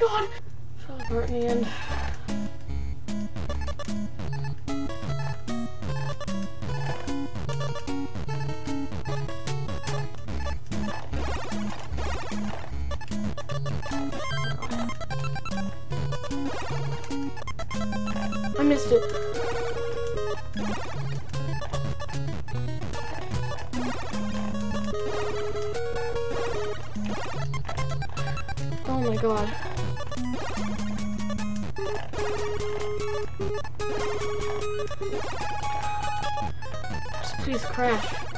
Oh my god! Shall. I missed it. Oh my god. Just please crash.